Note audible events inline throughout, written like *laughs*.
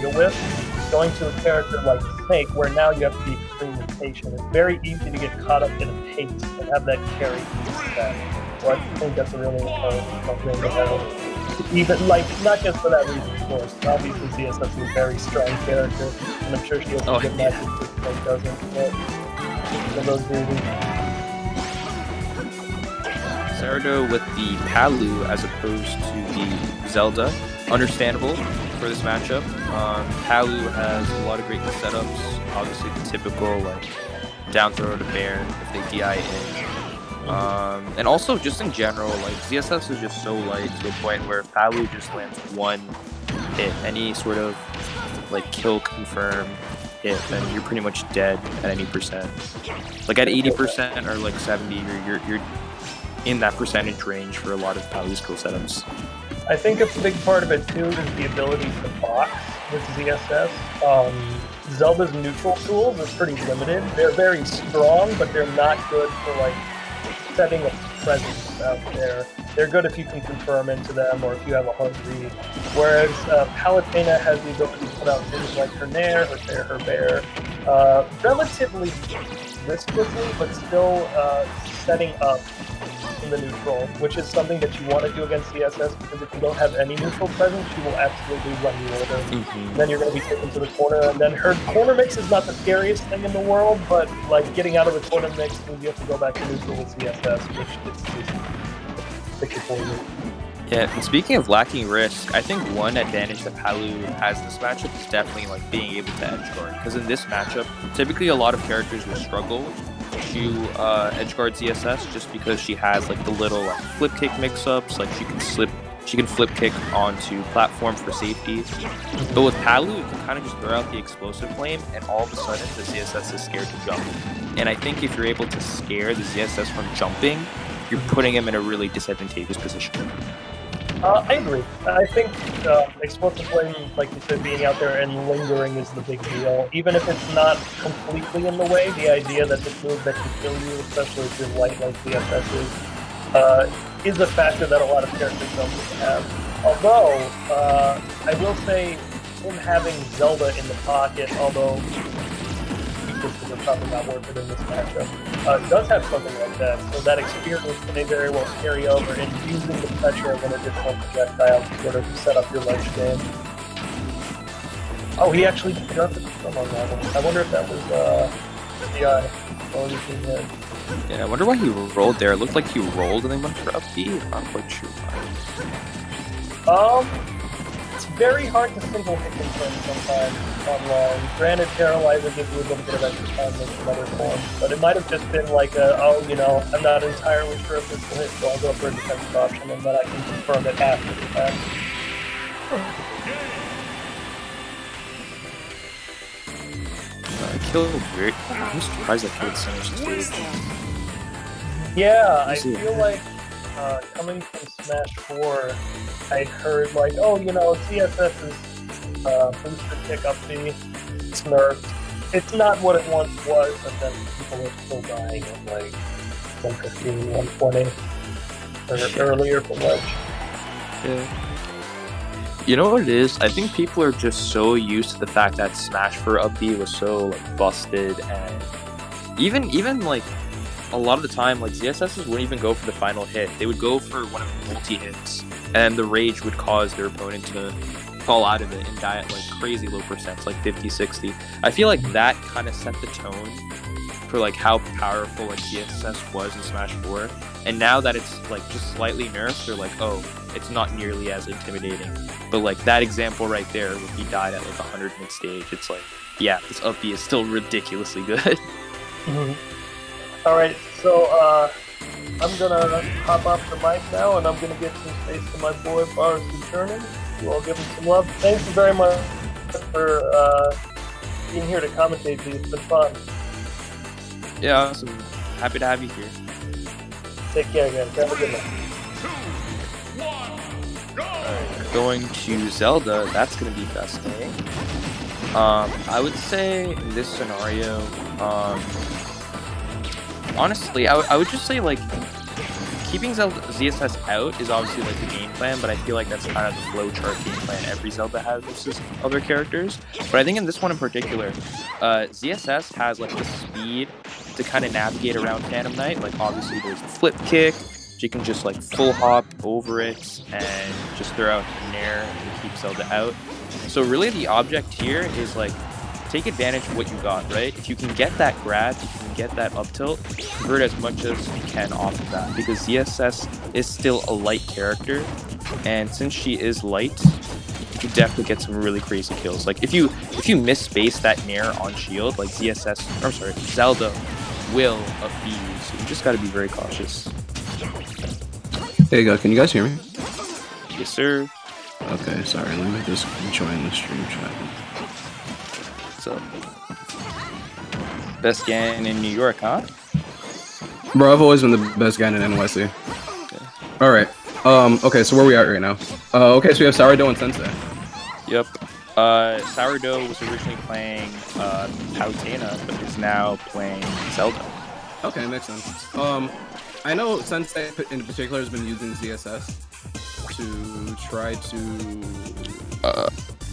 deal with, going to a character like Snake, where now you have to be extremely patient. It's very easy to get caught up in a pace and have that carry that. So I think that's a really important thing to have. Even like not just for that reason, of course. Obviously, ZSS is a very strong character, and I'm sure she has Oh, a good yeah. matches with Snake doesn't. But for those reasons, SaurDeux with the Palu as opposed to the Zelda. Understandable for this matchup. Um, Palu has a lot of great setups. Obviously, the typical like down throw to Baron if they DI in. Um, and also, just in general, like ZSS is just so light to the point where if Palu just lands one hit, any sort of like kill confirm hit, then you're pretty much dead at any percent. Like at 80% or like 70, you're, you're, you're in that percentage range for a lot of Palu skill setups. I think a big part of it too is the ability to box with ZSS. Um, Zelda's neutral tools is pretty limited. They're very strong, but they're not good for like setting a presence out there. They're good if you can confirm into them or if you have a hard read. Whereas uh, Palutena has the ability to put out things like her Nair, her Fair, her Bair, uh, relatively risklessly, but still uh, setting up in the neutral, which is something that you want to do against ZSS because if you don't have any neutral presence, she will absolutely run you over. Mm-hmm. Then you're going to be taken to the corner, and then her corner mix is not the scariest thing in the world, but like getting out of the corner mix means you have to go back to neutral with ZSS, which is just for you. Yeah, and speaking of lacking risk, I think one advantage that Palu has this matchup is definitely like being able to edge guard. Because in this matchup, typically a lot of characters will struggle to uh, edge guard ZSS just because she has like the little like flip kick mix-ups, like she can slip, she can flip kick onto platform for safety. But with Palu, you can kind of just throw out the explosive flame, and all of a sudden the ZSS is scared to jump. And I think if you're able to scare the ZSS from jumping, you're putting him in a really disadvantageous position. Uh, I agree. I think uh, explosive flame, like you said, being out there and lingering is the big deal. Even if it's not completely in the way, the idea that this move that can kill you, especially if you're light like ZSS is, uh, is a factor that a lot of characters don't have. Although, uh, I will say, him having Zelda in the pocket, although weaknesses are probably not worth it in this matchup, uh, does have something like that. So that experience may very well carry over and using the pressure of an additional projectile to sort of set up your ledge game. Oh, he actually got the on that one. I wonder if that was uh. Oh, you can. Yeah, I wonder why he rolled there. It looked like he rolled and then went for up B. I'm not quite sure. Um, very hard to single hit confirm sometimes online. Granted, Paralyzer gives you a little bit of extra time in some other form, but it might have just been like a, oh, you know, I'm not entirely sure if this will hit, so I'll go for a defensive option and then I can confirm it after the fact. Killed very. I'm surprised I killed stage. Yeah, I feel like uh, coming from Smash 4, I heard like, oh, you know, ZSS is uh, booster kick up B, it's nerfed. It's not what it once was, but then people are still dying at like 115, 120 or earlier for Ledge. Yeah. You know what it is? I think people are just so used to the fact that Smash 4 up B was so like busted and even even like a lot of the time like ZSSs wouldn't even go for the final hit. They would go for one of the multi hits and the rage would cause their opponent to fall out of it and die at like crazy low percents, like 50, 60. I feel like that kind of set the tone for like how powerful like ZSS was in Smash 4. And now that it's like just slightly nerfed, they're like, oh, it's not nearly as intimidating. But like that example right there, where he died at like 100 mid stage, it's like, yeah, this up B is still ridiculously good. *laughs* Mm-hmm. All right, so uh, I'm gonna hop off the mic now, and I'm gonna give some space to my boy returning. You all give him some love. Thanks very much for uh, being here to commentate. It's been fun. yeah, awesome. Happy to have you here. Take care, guys. Have a good night. Going to Zelda, that's going to be fascinating. Um, I would say in this scenario, um, honestly, I would- I would just say like keeping Zelda ZSS out is obviously like the game plan, but I feel like that's kind of the flowchart game plan every Zelda has versus other characters. But I think in this one in particular, uh, ZSS has like the speed to kind of navigate around Phantom Knight. Like obviously there's the flip kick, she can just like full hop over it and just throw out Nair and keep Zelda out. So really the object here is like take advantage of what you got, right? If you can get that grab, if you can get that up tilt, convert as much as you can off of that because ZSS is still a light character and since she is light, you can definitely get some really crazy kills. Like if you if you miss space that Nair on shield, like ZSS, I'm sorry, Zelda will abuse. So you just got to be very cautious. There you go. Can you guys hear me? Yes, sir. Okay, sorry. Let me just join the stream chat. Best gang in New York, huh? Bro, I've always been the best guy in NYC. All right. Um. Okay. So where we at right now? Uh. Okay. So we have SaurDeux and Sensei. Yep. Uh, SaurDeux was originally playing uh, Palutena, but is now playing Zelda. Okay, makes sense. Um, I know Sensei in particular has been using ZSS to try to Uh,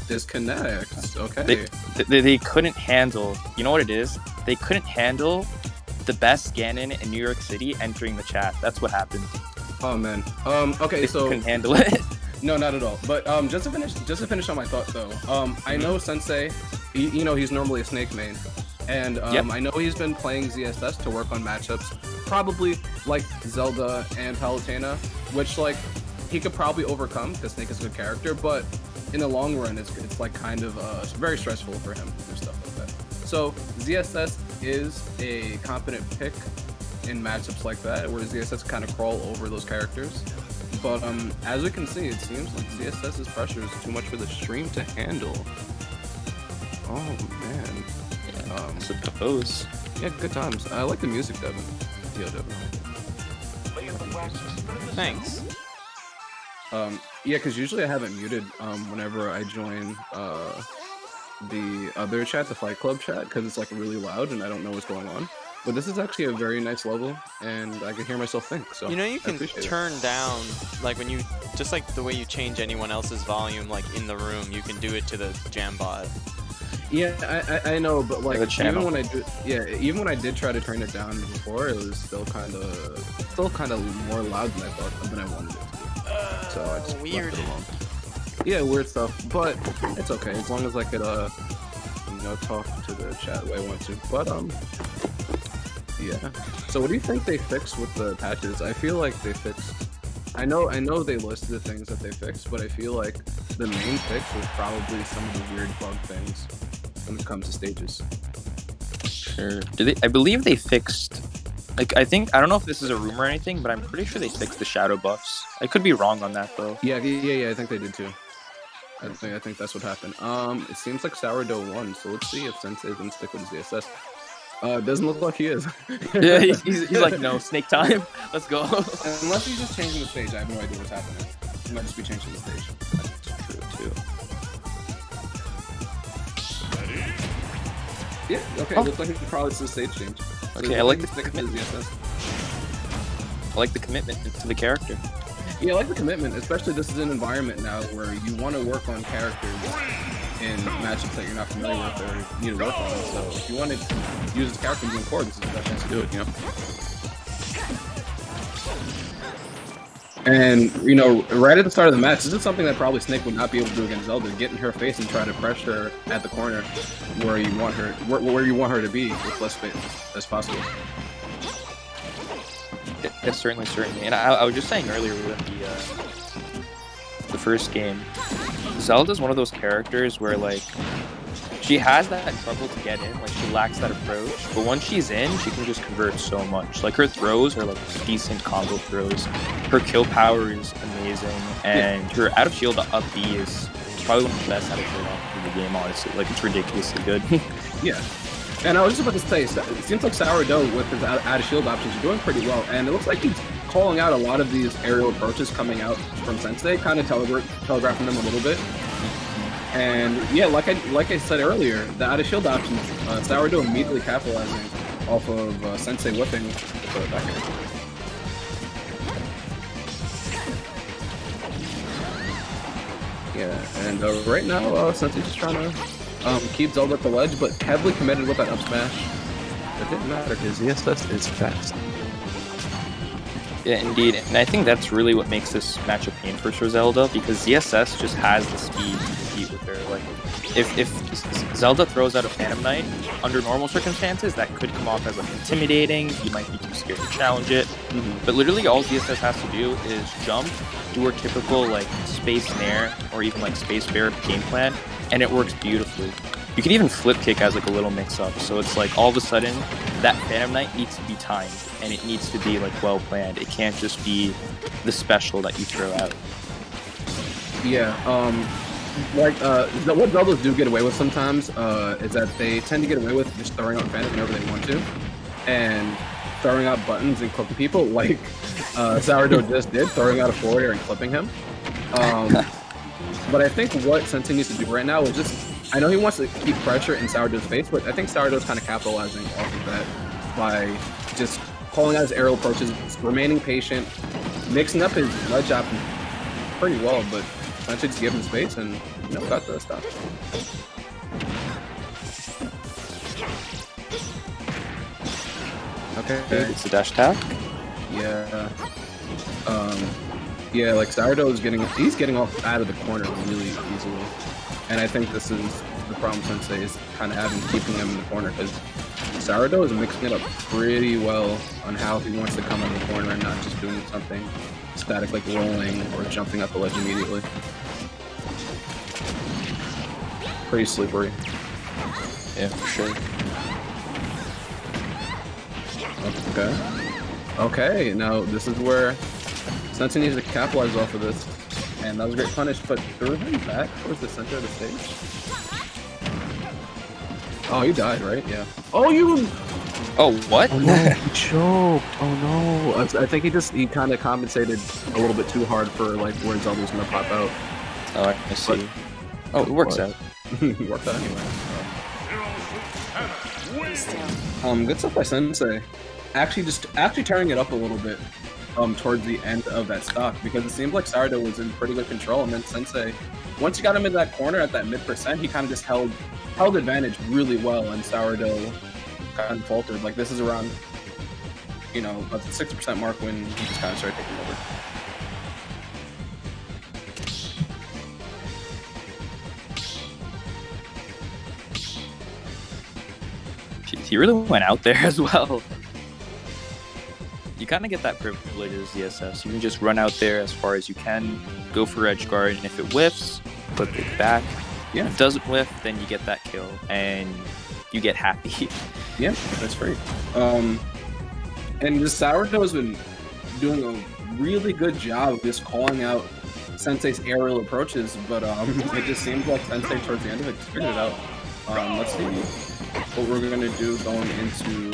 disconnect. Okay. they, they, they couldn't handle, you know what it is? They couldn't handle the best Ganon in New York City entering the chat. That's what happened. oh man. Um. Okay. They So couldn't handle it. *laughs* No, not at all. But um, just to finish, just to finish on my thought though, um, I know Sensei, he, you know, he's normally a Snake main, and um, Yep. I know he's been playing ZSS to work on matchups, probably like Zelda and Palutena, which like he could probably overcome because Snake is a good character, but in the long run, it's it's like kind of uh, very stressful for him and stuff like that. So ZSS is a competent pick in matchups like that, where ZSS kind of crawl over those characters. But um, as we can see, it seems like ZSS's pressure is too much for the stream to handle. Oh man. Um, I suppose. yeah, good times. I like the music, Devin. Yo, Devin. Thanks. Um, yeah, because usually I have it muted um, whenever I join uh, the other chat, the Fight Club chat, because it's like really loud and I don't know what's going on. But this is actually a very nice level, and I can hear myself think. So You know you can appreciate it. turn down like when you just like the way you change anyone else's volume like in the room, you can do it to the Jambot. Yeah, I, I, I know, but like the even when I did, yeah, even when I did try to turn it down before, it was still kind of, still kind of more loud than I thought than I wanted it to be. So I just weird. left it alone. Yeah, weird stuff, but it's okay as long as I could, uh, you know, talk to the chat the way I want to. But um, yeah. So what do you think they fixed with the patches? I feel like they fixed. I know, I know they listed the things that they fixed, but I feel like the main fix was probably some of the weird bug things when it comes to stages. Sure. Did they? I believe they fixed. Like I think I don't know if this is a rumor or anything, but I'm pretty sure they fixed the shadow buffs. I could be wrong on that though. Yeah, yeah, yeah, yeah, I think they did too. I think I think that's what happened. Um, it seems like SaurDeux won, so let's see if Sensei can stick with his ZSS. Uh, doesn't look like he is. *laughs* yeah, he's, he's, he's like, *laughs* no, snake time. Let's go. Unless he's just changing the stage, I have no idea what's happening. He might just be changing the stage. True too. Yeah, okay, Oh. looks like it's probably just a stage change. Okay, I like the sticking to his ZSS. I like the commitment to the character. Yeah, I like the commitment, especially this is an environment now where you want to work on characters in matchups that you're not familiar with or need to work on. So if you want to use this character moving forward, this is the best chance to do it, you know? And, you know, right at the start of the match, this is something that probably Snake would not be able to do against Zelda. Get in her face and try to pressure her at the corner where you want her where, where you want her to be with less space as possible. Yeah, certainly, certainly. And I, I was just saying earlier with the uh, the first game, Zelda's one of those characters where like she has that trouble to get in, like she lacks that approach. But once she's in, she can just convert so much. Like her throws are like decent combo throws. Her kill power is amazing, and her out of shield up B is probably one of the best out of shield off in the game. Honestly, like it's ridiculously good. *laughs* Yeah. And I was just about to say, it seems like SaurDeux with his out out of shield options are doing pretty well, and it looks like he's calling out a lot of these aerial approaches coming out from Sensei, kind of telegra- telegraphing them a little bit. And yeah, like I like I said earlier, the out of shield options, uh, SaurDeux immediately capitalizing off of uh, Sensei whipping back. Yeah, and uh, right now, uh, Sensei's just trying to um, keep Zelda at the ledge, but heavily committed with that up smash. It didn't matter because ZSS is fast. Yeah, indeed. And I think that's really what makes this matchup pain for Zelda because ZSS just has the speed to compete with her. Like, if, if Zelda throws out a Phantom Knight, under normal circumstances, that could come off as like intimidating. You might be too scared to challenge it. Mm-hmm. But literally, all ZSS has to do is jump, do her typical like space nair or even like space bair game plan, and it works beautifully. You can even flip kick as like a little mix up. So it's like all of a sudden that Phantom Knight needs to be timed and it needs to be like well planned. It can't just be the special that you throw out. Yeah, um, like uh, what Zeldas do get away with sometimes uh, is that they tend to get away with just throwing out Phantom whenever they want to, and throwing out buttons and clipping people, *laughs* like uh, SaurDeux *laughs* just did, throwing out a forward air and clipping him. Um, *laughs* but I think what Sensei needs to do right now is just, I know he wants to keep pressure in SaurDeux's face, but I think SaurDeux's kind of capitalizing off of that by just calling out his aerial approaches, remaining patient, mixing up his ledge up pretty well, but Sensei just gave him space and you know got the stuff. Okay. It's a dash attack. Yeah. Um. Yeah, like SaurDeux is getting he's getting off out of the corner really easily, and I think this is the problem Sensei is kind of having keeping him in the corner because SaurDeux is mixing it up pretty well on how he wants to come in the corner and not just doing something static like rolling or jumping up the ledge immediately. Pretty slippery. Yeah, for sure. Okay. Okay, now this is where Sensei needs to capitalize off of this. And that was a great punish, but threw him back towards the center of the stage. Oh, you died, right? Yeah. Oh, you! Oh, what? Oh no, he *laughs* choked. Oh no. I, I think he just, he kind of compensated a little bit too hard for like where Zelda was gonna pop out. oh, I see. Oh, it works What? out. *laughs* worked out anyway. Um, good stuff by Sensei. Actually, just actually tearing it up a little bit um, towards the end of that stock because it seemed like SaurDeux was in pretty good control, and then Sensei, once you got him in that corner at that mid percent, he kind of just held held advantage really well, and SaurDeux kind of faltered. Like this is around, you know, about the sixty percent mark when he just kind of started taking over. He- really went out there *laughs* as well. You kind of get that privilege as ZSS. You can just run out there as far as you can, go for edge guard, and if it whiffs, flip it back. Yeah. If it doesn't whiff, then you get that kill, and you get happy. *laughs* Yeah, that's great. Um, and the SaurDeux has been doing a really good job of just calling out Sensei's aerial approaches, but um, *laughs* it just seems like Sensei towards the end of it just figured it out. Um, let's see what we're gonna do going into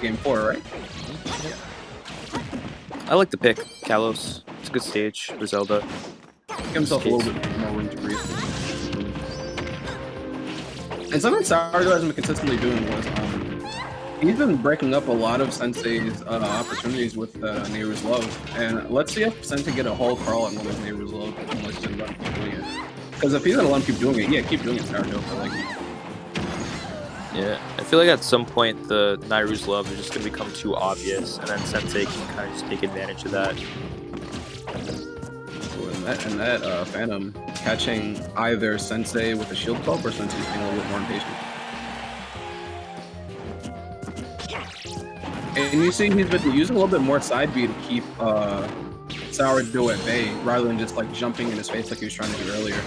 game four, right? I like the pick, Kalos. It's a good stage for Zelda. Give himself a little bit more room to breathe. And something SaurDeux has been consistently doing was um, he's been breaking up a lot of Sensei's uh, opportunities with uh, Nayru's Love. And let's see if Sensei get a whole crawl at one of Nayru's Love and let's let him keep doing it. Because if he's gonna let him keep doing it, yeah, keep doing it, SaurDeux. But like, Yeah, I feel like at some point the Nayru's love is just gonna become too obvious, and then Sensei can kind of just take advantage of that. and that, and that uh, Phantom catching either Sensei with a shield bump or Sensei being a little bit more impatient. And you see he's been using a little bit more side B to keep uh, SaurDeux at bay rather than just like jumping in his face like he was trying to do earlier.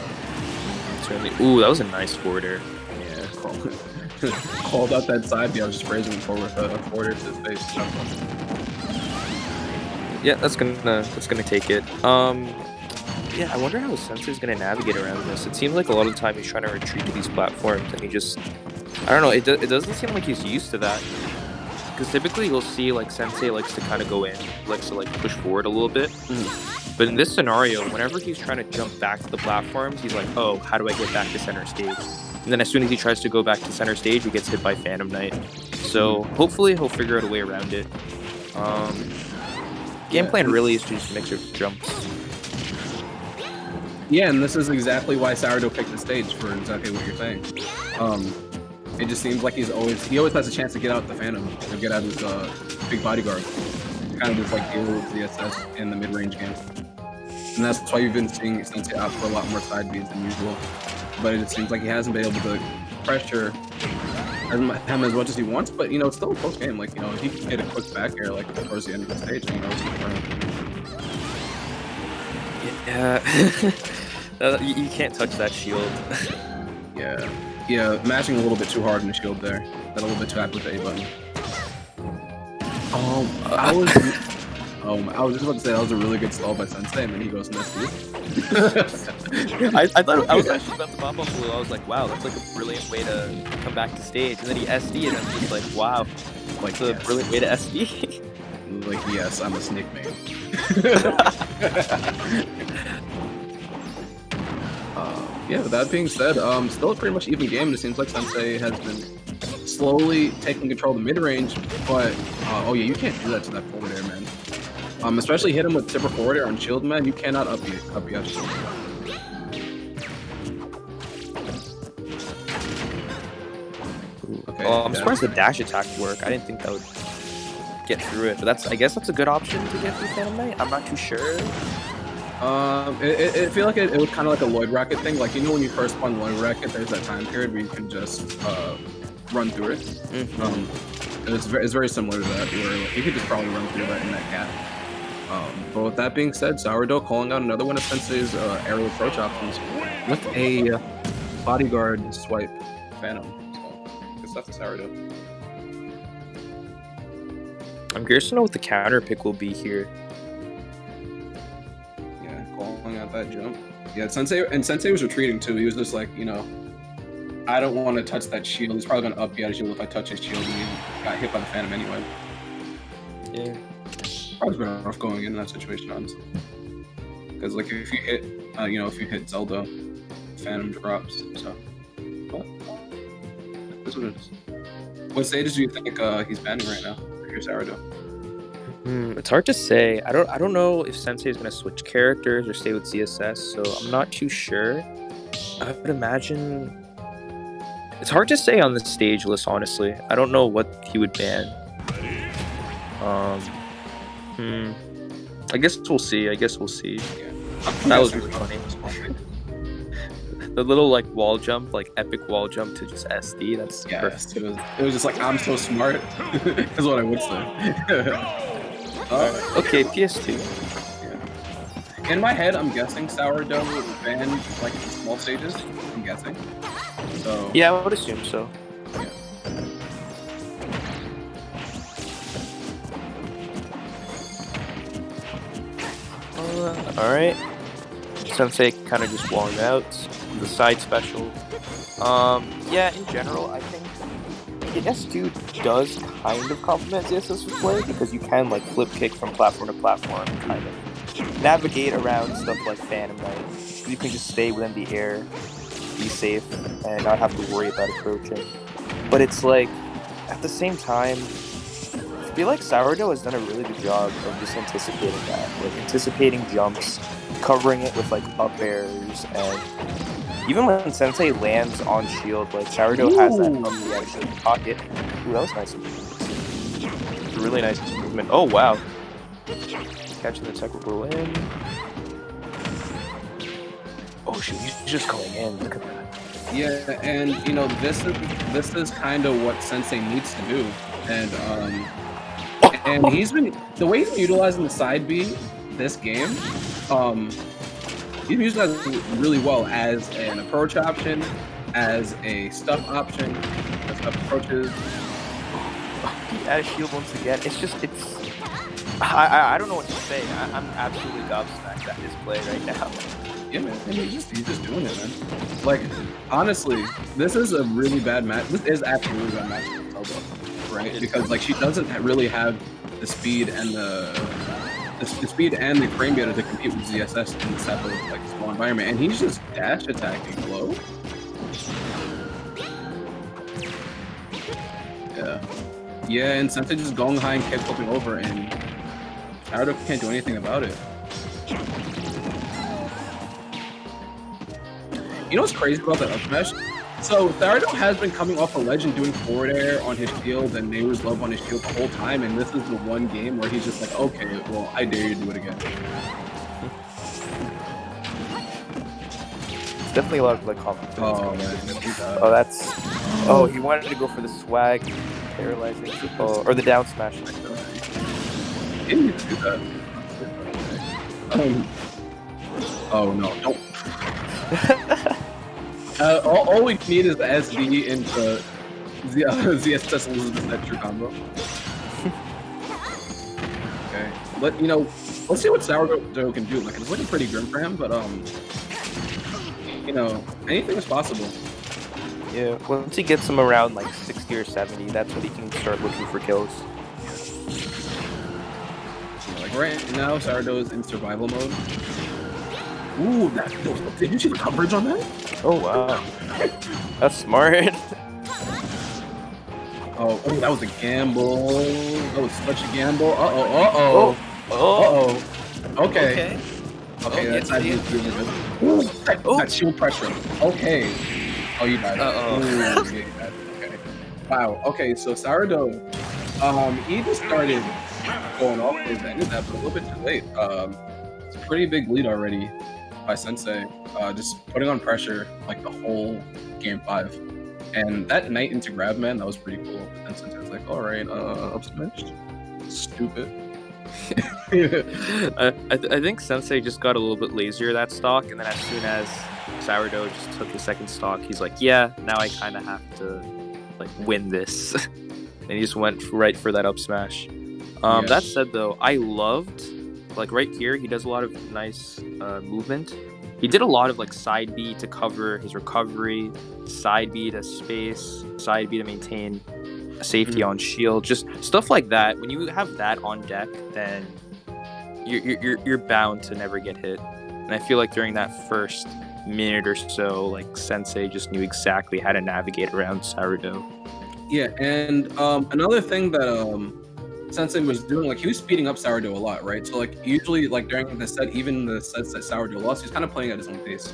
Certainly. Ooh, that was a nice forwarder. Yeah, *laughs* *laughs* called out that side B. I was just praising him for with a, forwarder to face. Yeah, that's gonna that's gonna take it. Um, yeah, I wonder how Sensei's gonna navigate around this. It seems like a lot of the time he's trying to retreat to these platforms, and he just, I don't know. It do, it doesn't seem like he's used to that. Because typically you'll see like Sensei likes to kind of go in, likes to like push forward a little bit. But in this scenario, whenever he's trying to jump back to the platforms, he's like, oh, how do I get back to center stage? And then as soon as he tries to go back to center stage, he gets hit by Phantom Knight. So hopefully he'll figure out a way around it. Um, game plan really is to just mix your jumps. Yeah, and this is exactly why SaurDeux picked the stage for exactly what you're saying. Um, it just seems like he's always he always has a chance to get out the Phantom and get out his uh, big bodyguard. Kind of just like deal with the ZSS in the mid-range game. And that's why you've been seeing Sensei out for a lot more side beats than usual. But it seems like he hasn't been able to pressure him as much as he wants. But you know, it's still a close game. Like you know, if he can get a quick back air like towards the end of the stage, you know, it's Yeah. *laughs* Uh, you, you can't touch that shield. *laughs* Yeah. Yeah, mashing a little bit too hard in the shield there. That a little bit too happy with the A button. Um, I was, *laughs* um, I was just about to say that was a really good stall by Sensei, and then he goes next *laughs* I, I thought I was actually about to pop up blue. I was like, wow, that's like a brilliant way to come back to stage. And then he SD, and I'm just like, wow, like it's a brilliant way to SD. Like yes, I'm a snake man. *laughs* uh, yeah, with that being said, um, still a pretty much even game. It seems like Sensei has been slowly taking control of the mid range, but uh, oh yeah, you can't do that to that forward air, man. Um, especially hit him with super forward air on shield, man. You cannot up B, up B out shield. Okay. well, I'm yeah. surprised the dash attack work. I didn't think that would get through it, but that's I guess that's a good option to get through Phantom Knight. I'm not too sure. Um, it, it, it feel like it, it was kind of like a Lloyd Rocket thing. Like you know when you first spawn Lloyd Rocket, there's that time period where you can just uh, run through it. Mhm. Um, it's very, it's very similar to that, where like, you could just probably run through that in that gap. Um, but with that being said, SaurDeux calling out another one of Sensei's uh, aerial approach options with a bodyguard swipe Phantom. So good stuff to SaurDeux. I'm curious to know what the counter pick will be here. Yeah, calling out that jump. Yeah, Sensei and Sensei was retreating too. He was just like, you know, I don't want to touch that shield. He's probably gonna up the shield if I touch his shield. And he got hit by the Phantom anyway. Yeah. Probably better off going in that situation, honestly. Because like if you hit, uh, you know, if you hit Zelda, Phantom drops. So, but that's what it is. What stages do you think uh, he's banning right now? Here's SaurDeux. Hmm, it's hard to say. I don't. I don't know if Sensei is gonna switch characters or stay with ZSS. so I'm not too sure. I would imagine. It's hard to say on the stage list, honestly. I don't know what he would ban. Um. Hmm. I guess we'll see. I guess we'll see. Yeah. That was really funny. *laughs* The little like wall jump, like epic wall jump to just SD. That's Yeah, perfect. it was, it was just like I'm so smart. *laughs* is what I would say. *laughs* uh, Okay, PS2. in my head, I'm guessing SaurDeux was banned like small stages. I'm guessing. So Yeah, I would assume so. Uh, all right. Sensei kind of just won out. The side special. Um, yeah, in general, I think the S2 does kind of complement ZSS's play because you can like flip kick from platform to platform, kind of navigate around stuff like Phantom Knight. You can just stay within the air, be safe, and not have to worry about approaching. But it's like at the same time, feel like SaurDeux has done a really good job of just anticipating that, like anticipating jumps, covering it with like up airs, and even when Sensei lands on shield, like SaurDeux has that Ooh. up the air shield pocket. Ooh, that was nice. Really nice movement. Oh wow, catching the technical in. Oh shoot, he's just going in. Look at that. Yeah, and you know this is this is kind of what Sensei needs to do, and um, and he's been the way he's been utilizing the side B this game, um, he's been that really well as an approach option, as a stuff option, as stuff approaches. He added shield once again. It's just it's. I, I, I don't know what to say. I, I'm absolutely gobsmacked at his play right now. Yeah, man, and he's just he's just doing it, man. Like honestly, this is a really bad match. This is actually a really bad match right? Because like she doesn't really have the speed and the the, the speed and the frame data to compete with ZSS in this type of like small environment, and he's just dash attacking low. Yeah, yeah, and Sensei just going high and kick flipping over, and Naruto can't do anything about it. You know what's crazy about that up smash? So SaurDeux has been coming off a legend doing forward air on his shield and Nayru's Love on his shield the whole time, and this is the one game where he's just like, okay, well, I dare you to do it again. It's definitely a lot of like confidence. Oh man, he didn't do that. Oh, that's. Oh, he wanted to go for the swag, paralyzing, oh, or the down smash. Didn't do that. Um, oh no. *laughs* uh, all, all we need is *laughs* the SD into Z- uh, ZSS Elizabeth extra combo. okay, let you know. Let's see what SaurDeux can do. Like it's looking pretty grim for him, but um, you know, anything is possible. Yeah, once he gets him around like 60 or 70, that's when he can start looking for kills. Like right now, SaurDeux is in survival mode. Ooh, that, did you see the coverage on that? Oh wow, that's smart. Oh, oh, that was a gamble. That was such a gamble. Uh oh, uh oh, uh oh, oh. Okay, okay, Okay. Oh, that's yeah, how you do it. Ooh, that, Oh. that shield pressure. Okay. Oh, you died. Uh-oh. Ooh, yeah, you died. Okay. Wow. Okay, so SaurDeux, um, he just started going off towards the end of that, but a little bit too late. Um, it's a pretty big lead already by Sensei. Uh, just putting on pressure like the whole game five. And that night into grab man, that was pretty cool. And Sensei was like, all right, uh, up smashed. Stupid. *laughs* I, I, th- I think Sensei just got a little bit lazier that stock, and then as soon as SaurDeux just took his second stock, he's like, "Yeah, now I kind of have to like win this," *laughs* and he just went right for that up smash. Um, Yeah. That said, though, I loved like right here. He does a lot of nice uh, movement. He did a lot of like side B to cover his recovery, side B to space, side B to maintain safety on shield, just stuff like that. When you have that on deck, then you're, you're, you're- you're bound to never get hit. And I feel like during that first minute or so, like Sensei just knew exactly how to navigate around SaurDeux. Yeah, and um, another thing that um, Sensei was doing, like he was speeding up SaurDeux a lot, right? So like usually, like during the set, even the sets that SaurDeux lost, he's kind of playing at his own pace.